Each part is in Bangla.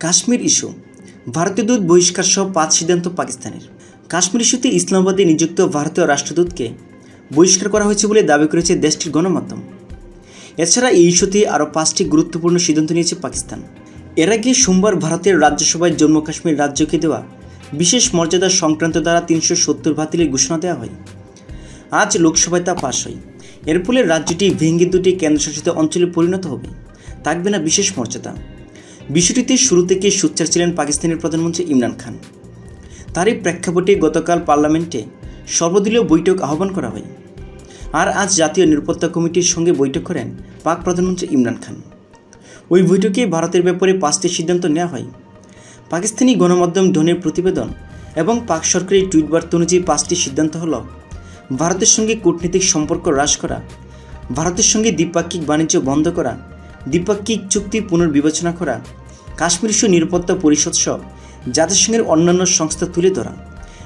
কাশ্মীর ইস্যু। ভারতীয় দূত বহিষ্কার সহ পাঁচ সিদ্ধান্ত পাকিস্তানের। কাশ্মীর ইস্যুতে ইসলামাবাদে নিযুক্ত ভারতীয় রাষ্ট্রদূতকে বহিষ্কার করা হয়েছে বলে দাবি করেছে দেশটির গণমাধ্যম। এছাড়া এই ইস্যুতে আরও পাঁচটি গুরুত্বপূর্ণ সিদ্ধান্ত নিয়েছে পাকিস্তান। এর আগে সোমবার ভারতের রাজ্যসভায় জম্মু কাশ্মীর রাজ্যকে দেওয়া বিশেষ মর্যাদা সংক্রান্ত দ্বারা তিনশো সত্তর বাতিলের ঘোষণা দেওয়া হয়। আজ লোকসভায় তা পাশ হয়। এর ফলে রাজ্যটি ভেঙ্গে দুটি কেন্দ্রশাসিত অঞ্চলে পরিণত হবে। থাকবে না বিশেষ মর্যাদা। বিষয়টিতে শুরু থেকে সোচ্চার ছিলেন পাকিস্তানের প্রধানমন্ত্রী ইমরান খান। তারই প্রেক্ষাপটে গতকাল পার্লামেন্টে সর্বদলীয় বৈঠক আহ্বান করা হয়। আর আজ জাতীয় নিরাপত্তা কমিটির সঙ্গে বৈঠক করেন পাক প্রধানমন্ত্রী ইমরান খান। ওই বৈঠকে ভারতের ব্যাপারে পাঁচটি সিদ্ধান্ত নেওয়া হয়। পাকিস্তানি গণমাধ্যম ডনের প্রতিবেদন এবং পাক সরকারি টুইট বার্তা অনুযায়ী পাঁচটি সিদ্ধান্ত হল, ভারতের সঙ্গে কূটনৈতিক সম্পর্ক হ্রাস করা, ভারতের সঙ্গে দ্বিপাক্ষিক বাণিজ্য বন্ধ করা, দ্বিপাক্ষিক চুক্তি পুনর্বিবেচনা করা কাশ্মীর ইস্যু নিরাপত্তা পরিষদ সহ জাতিসংঘের অন্যান্য সংস্থা তুলে ধরা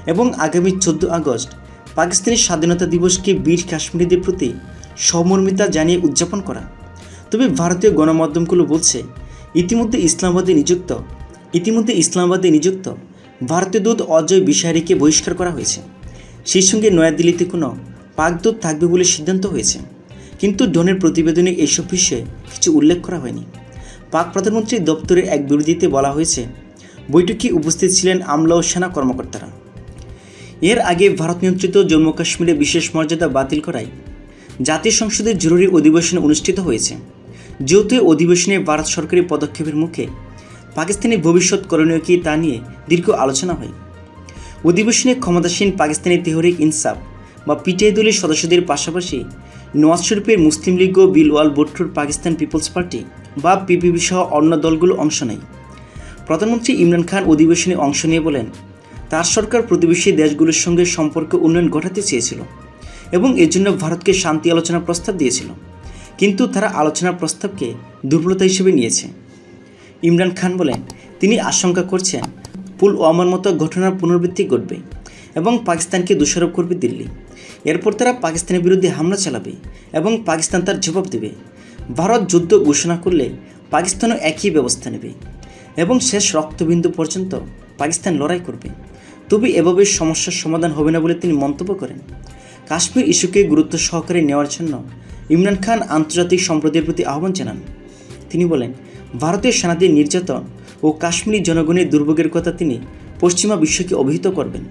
এবং আগামী চোদ্দ আগস্ট পাকিস্তানের স্বাধীনতা দিবসকে বীর কাশ্মীরিদের প্রতি সমর্মিতা জানিয়ে উদযাপন করা। তবে ভারতীয় গণমাধ্যমগুলো বলছে, ইতিমধ্যে ইসলামাবাদে নিযুক্ত, ইতিমধ্যে ইসলামাবাদে নিযুক্ত ভারতীয় দূত অজয় বিশারিকে বহিষ্কার করা হয়েছে। সেই সঙ্গে নয়াদিল্লিতে কোনো পাকদূত থাকবে বলে সিদ্ধান্ত হয়েছে। কিন্তু ডনের প্রতিবেদনে এইসব বিষয়ে কিছু উল্লেখ করা হয়নি। পাক প্রধানমন্ত্রীর দপ্তরের এক বিরোধীতে বলা হয়েছে, বৈঠকে উপস্থিত ছিলেন আমলা ও সেনা কর্মকর্তারা। এর আগে ভারত নিয়ন্ত্রিত জম্মু কাশ্মীরে বিশেষ মর্যাদা বাতিল করায় জাতীয় সংসদের জরুরি অধিবেশন অনুষ্ঠিত হয়েছে। যেহেতু অধিবেশনে ভারত সরকারি পদক্ষেপের মুখে পাকিস্তানের ভবিষ্যৎ করণীয় কী তা নিয়ে দীর্ঘ আলোচনা হয়। অধিবেশনে ক্ষমতাসীন পাকিস্তানি তেহরিক ইনসাফ বা পিটিআই দলের সদস্যদের পাশাপাশি নওয়াজ শরীফের মুসলিম লীগ ও বিলওয়াল ভুট্টোর পাকিস্তান পিপলস পার্টি বা পিপিপি সহ অন্য দলগুলো অংশ নেয়। প্রধানমন্ত্রী ইমরান খান অধিবেশনে অংশ নিয়ে বলেন, তার সরকার প্রতিবেশী দেশগুলোর সঙ্গে সম্পর্ক উন্নয়ন ঘটাতে চেয়েছিল এবং এর জন্য ভারতকে শান্তি আলোচনার প্রস্তাব দিয়েছিল। কিন্তু তারা আলোচনার প্রস্তাবকে দুর্বলতা হিসেবে নিয়েছে। ইমরান খান বলেন, তিনি আশঙ্কা করছেন, পুলওয়ামার মতো ঘটনার পুনরাবৃত্তি ঘটবে এবং পাকিস্তানকে দোষারোপ করবে দিল্লি। এরপর তারা পাকিস্তানের বিরুদ্ধে হামলা চালাবে এবং পাকিস্তান তার জবাব দেবে। ভারত যুদ্ধ ঘোষণা করলে পাকিস্তানও একই ব্যবস্থা নেবে এবং শেষ রক্তবিন্দু পর্যন্ত পাকিস্তান লড়াই করবে। তবে এভাবে সমস্যার সমাধান হবে না বলে তিনি মন্তব্য করেন। কাশ্মীর ইস্যুকে গুরুত্ব সহকারে নেওয়ার জন্য ইমরান খান আন্তর্জাতিক সম্প্রদায়ের প্রতি আহ্বান জানান। তিনি বলেন ভারতের সেনাদের নির্যাতন ও কাশ্মীরি জনগণের দুর্ভোগের কথা তিনি পশ্চিমা বিশ্বকে অভিহিত করবেন।